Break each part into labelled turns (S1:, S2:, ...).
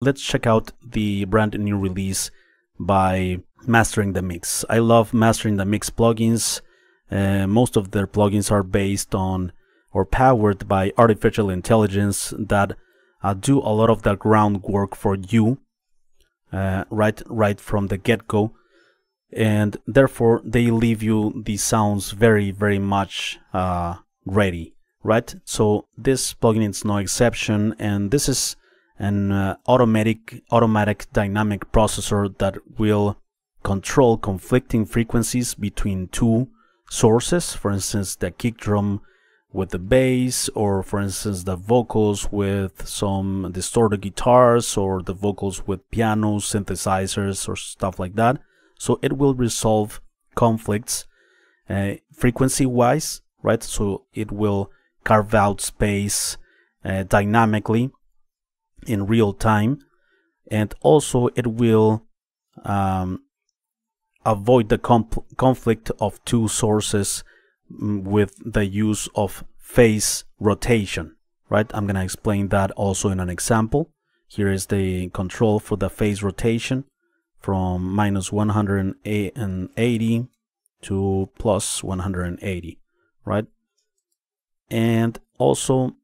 S1: let's check out the brand new release by Mastering the Mix. I love Mastering the Mix plugins. Uh, most of their plugins are based on or powered by artificial intelligence that uh, do a lot of the groundwork for you uh, right right from the get-go and therefore they leave you the sounds very very much uh, ready right so this plugin is no exception and this is an uh, automatic automatic dynamic processor that will control conflicting frequencies between two sources. For instance the kick drum with the bass or for instance the vocals with some distorted guitars or the vocals with pianos synthesizers or stuff like that. So it will resolve conflicts uh, frequency wise right? So it will carve out space uh, dynamically in real time and also it will um, avoid the conflict of two sources mm, with the use of phase rotation right? I'm gonna explain that also in an example. Here is the control for the phase rotation from minus 180 to plus 180 right? And also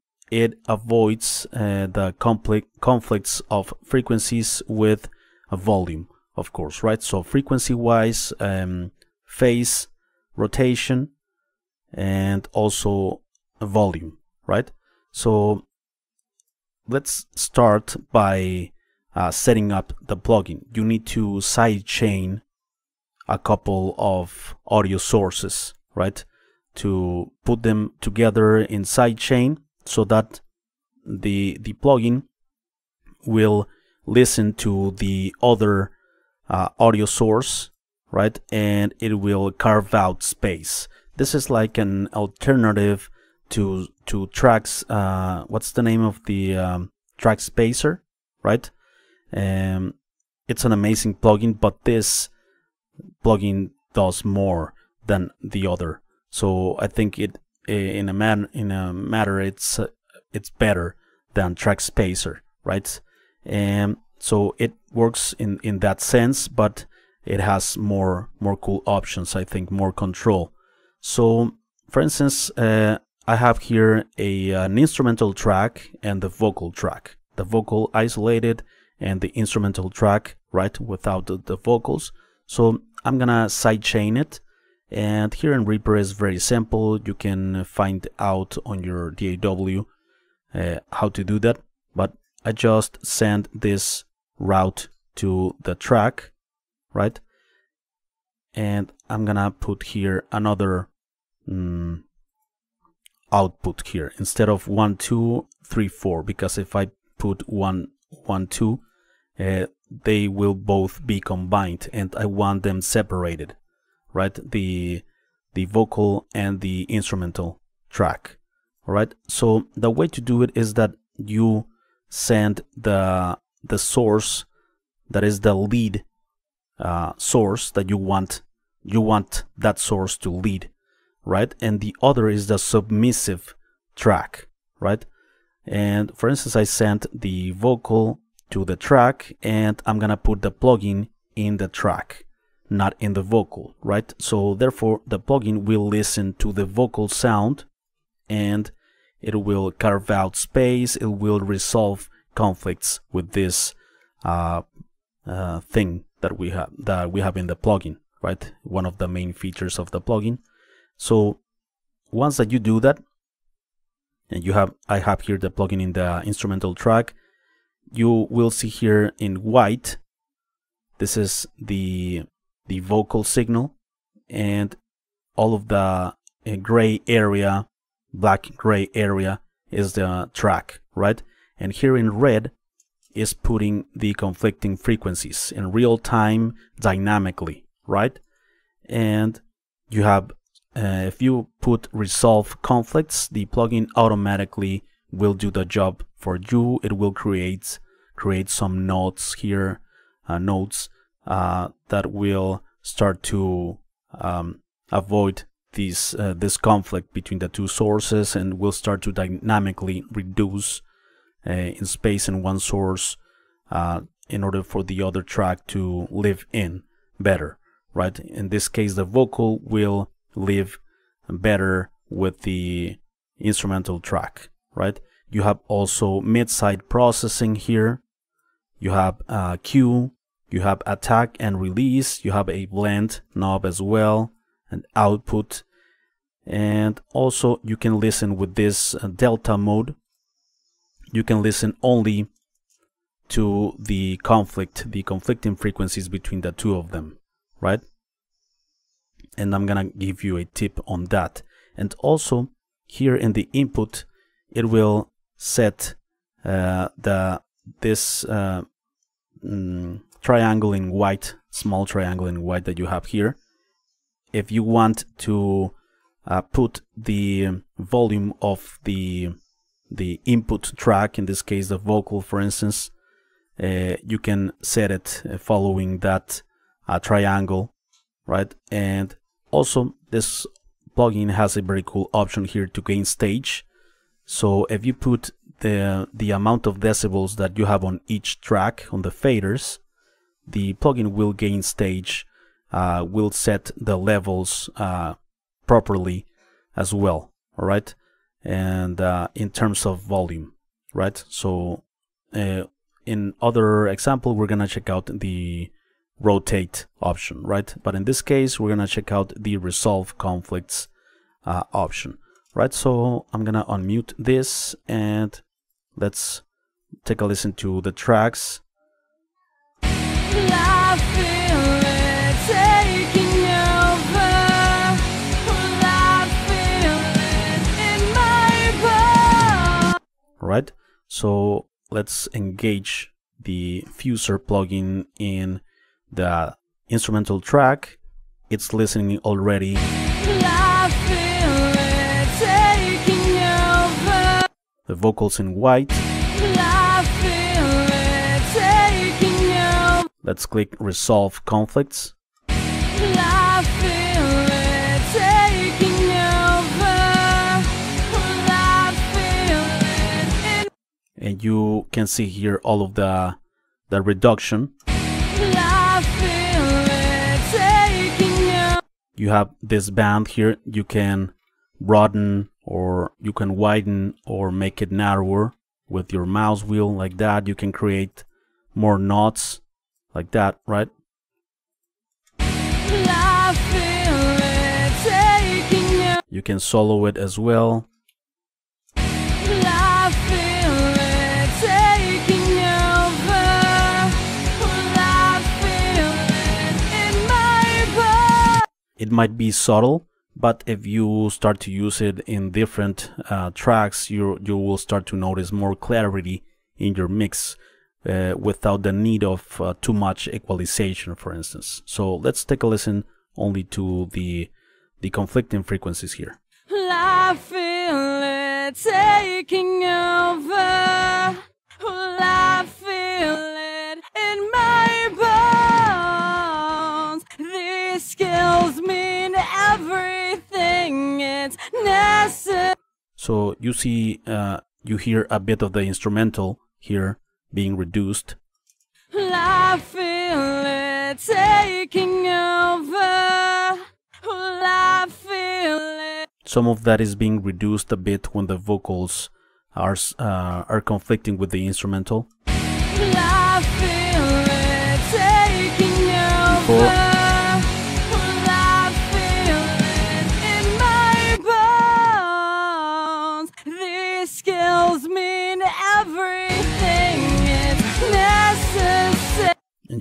S1: it avoids uh, the conflict conflicts of frequencies with a volume of course right so frequency wise um, phase rotation and also volume right so let's start by uh, setting up the plugin. You need to sidechain a couple of audio sources, right? To put them together in sidechain so that the the plugin will listen to the other uh, audio source, right? And it will carve out space. This is like an alternative to to tracks. Uh, what's the name of the um, Trackspacer, right? Um, it's an amazing plugin, but this plugin does more than the other. So I think it in a man in a matter it's uh, it's better than Trackspacer, right? And so it works in in that sense, but it has more more cool options. I think more control. So for instance, uh, I have here a an instrumental track and the vocal track. The vocal isolated and the instrumental track, right, without the, the vocals. So I'm gonna sidechain it. And here in Reaper is very simple. You can find out on your DAW uh, how to do that. But I just send this route to the track, right? And I'm gonna put here another um, output here instead of one, two, three, four. Because if I put one, one, two, uh, they will both be combined and I want them separated, right? The, the vocal and the instrumental track, all right? So the way to do it is that you send the, the source that is the lead uh, source that you want, you want that source to lead, right? And the other is the submissive track, right? And for instance, I sent the vocal to the track and I'm gonna put the plugin in the track not in the vocal right? So therefore the plugin will listen to the vocal sound and it will carve out space. It will resolve conflicts with this uh, uh, thing that we have that we have in the plugin right? One of the main features of the plugin. So once that you do that and you have I have here the plugin in the instrumental track you will see here in white this is the the vocal signal and all of the uh, gray area black gray area is the track right? And here in red is putting the conflicting frequencies in real time dynamically right? And you have uh, if you put resolve conflicts the plugin automatically will do the job for you. It will create create some nodes here, uh, nodes uh, that will start to um, avoid these uh, this conflict between the two sources and will start to dynamically reduce uh, in space in one source uh, in order for the other track to live in better, right? In this case, the vocal will live better with the instrumental track, right? You have also mid-side processing here. You have uh, Q, you have attack and release, you have a blend knob as well, and output. And also you can listen with this uh, delta mode. You can listen only to the conflict, the conflicting frequencies between the two of them, right? And I'm gonna give you a tip on that. And also here in the input, it will set uh, the this uh, mm, triangle in white, small triangle in white that you have here. If you want to uh, put the volume of the the input track, in this case the vocal for instance, uh, you can set it uh, following that uh, triangle, right? And also this plugin has a very cool option here to gain stage. So if you put the, the amount of decibels that you have on each track on the faders, the plugin will gain stage, uh, will set the levels uh, properly as well, all right? And uh, in terms of volume, right? So uh, in other example, we're gonna check out the rotate option, right? But in this case, we're gonna check out the resolve conflicts uh, option, right? So I'm gonna unmute this and let's take a listen to the tracks. Right, so let's engage the Fuser plugin in the instrumental track. It's listening already. The vocals in white. Let's click resolve conflicts. You can see here all of the the reduction. You have this band here. You can broaden or you can widen or make it narrower with your mouse wheel like that. You can create more knots like that right? You can solo it as well it might be subtle but if you start to use it in different uh, tracks you you will start to notice more clarity in your mix uh, without the need of uh, too much equalization for instance. So let's take a listen only to the the conflicting frequencies here you see uh, you hear a bit of the instrumental here being reduced. I feel it taking over. I feel it some of that is being reduced a bit when the vocals are uh, are conflicting with the instrumental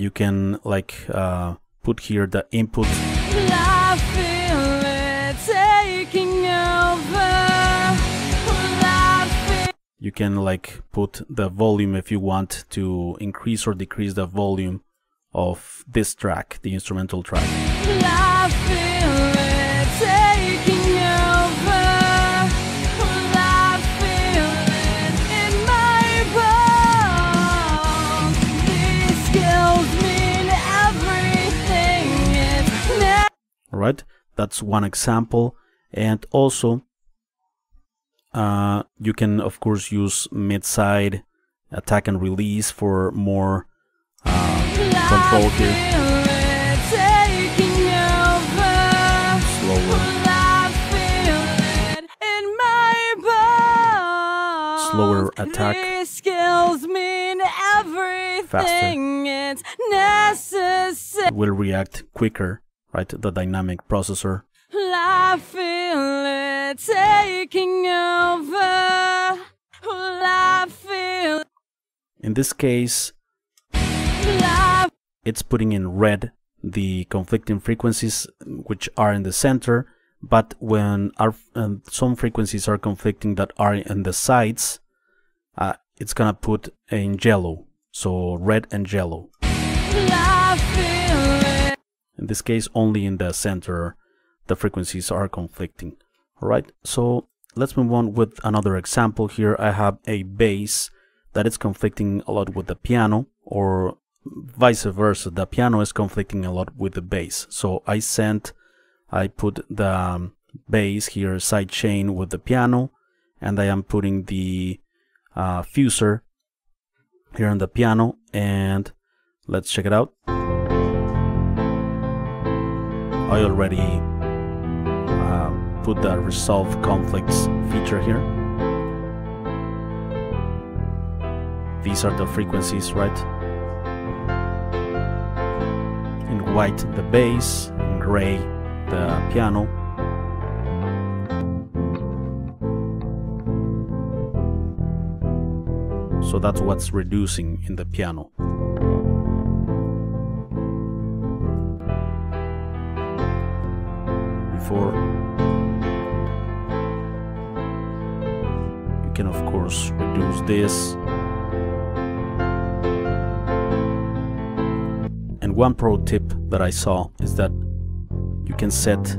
S1: you can like uh, put here the input. You can like put the volume if you want to increase or decrease the volume of this track the instrumental track right that's one example and also uh, you can of course use mid-side attack and release for more uh, control here. slower attack. Skills mean everything. Faster. It will react quicker, right? The dynamic processor. I feel it taking over. I feel In this case, it's putting in red the conflicting frequencies which are in the center but when our, uh, some frequencies are conflicting that are in the sides uh, it's gonna put in yellow so red and yellow in this case only in the center the frequencies are conflicting. Alright so let's move on with another example here. I have a bass that is conflicting a lot with the piano or vice versa. The piano is conflicting a lot with the bass. So I sent I put the um, bass here side chain with the piano and I am putting the uh, fuser here on the piano and let's check it out. I already uh, put the resolve conflicts feature here. These are the frequencies, right? In white the bass, in gray the piano so that's what's reducing in the piano. Before you can of course reduce this. And one pro tip that I saw is that you can set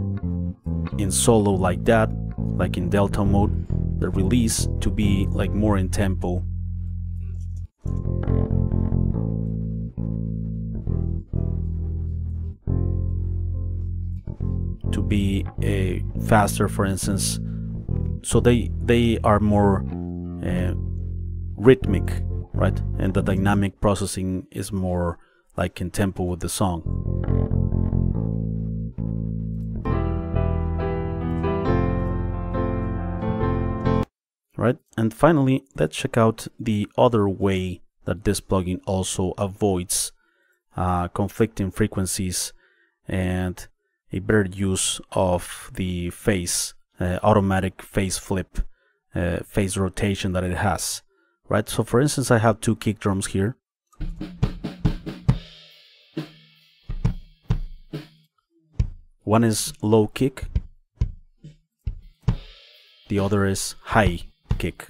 S1: in solo like that like in delta mode the release to be like more in tempo faster for instance. So they they are more uh, rhythmic right? And the dynamic processing is more like in tempo with the song. Right? And finally let's check out the other way that this plugin also avoids uh, conflicting frequencies and a better use of the phase uh, automatic phase flip uh, phase rotation that it has right? So for instance I have two kick drums here. One is low kick. The other is high kick.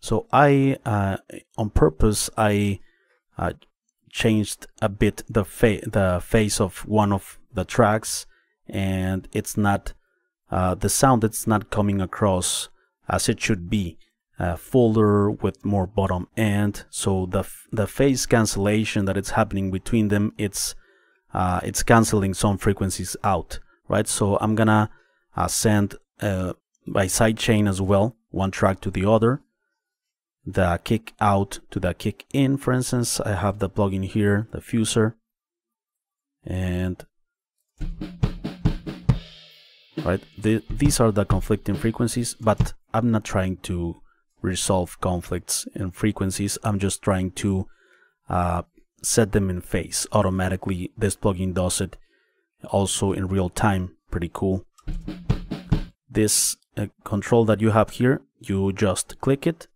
S1: So I uh, on purpose I uh, changed a bit the, fa the phase of one of the tracks and it's not uh, the sound it's not coming across as it should be. Uh, fuller with more bottom end so the the phase cancellation that is happening between them it's uh, it's canceling some frequencies out right? So I'm gonna uh, send uh, by sidechain as well one track to the other the kick out to the kick in for instance. I have the plugin here the fuser and right the, these are the conflicting frequencies but I'm not trying to resolve conflicts in frequencies. I'm just trying to uh, set them in phase. Automatically this plugin does it also in real time. Pretty cool. This uh, control that you have here you just click it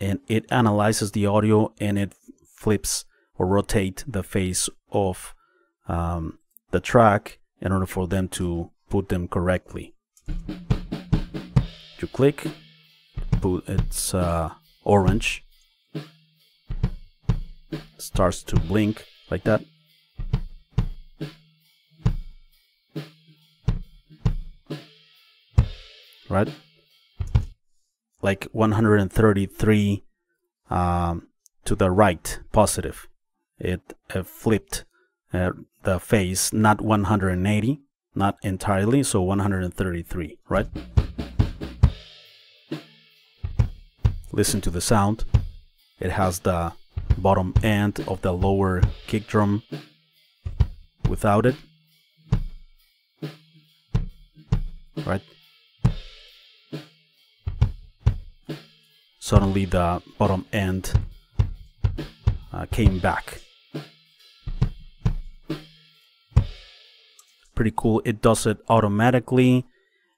S1: and it analyzes the audio and it flips or rotate the phase of um, the track in order for them to put them correctly. You click, put it's uh, orange, starts to blink like that. Right? Like 133 um, to the right positive it flipped uh, the phase not 180 not entirely so 133 right listen to the sound. It has the bottom end of the lower kick drum without it. Right? Suddenly the bottom end uh, came back. Pretty cool. It does it automatically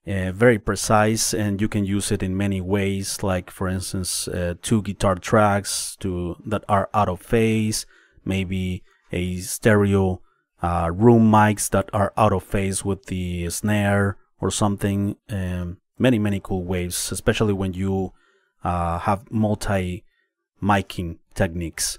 S1: uh, very precise and you can use it in many ways like for instance uh, two guitar tracks to that are out of phase maybe a stereo uh, room mics that are out of phase with the snare or something um, many many cool ways especially when you uh, have multi miking techniques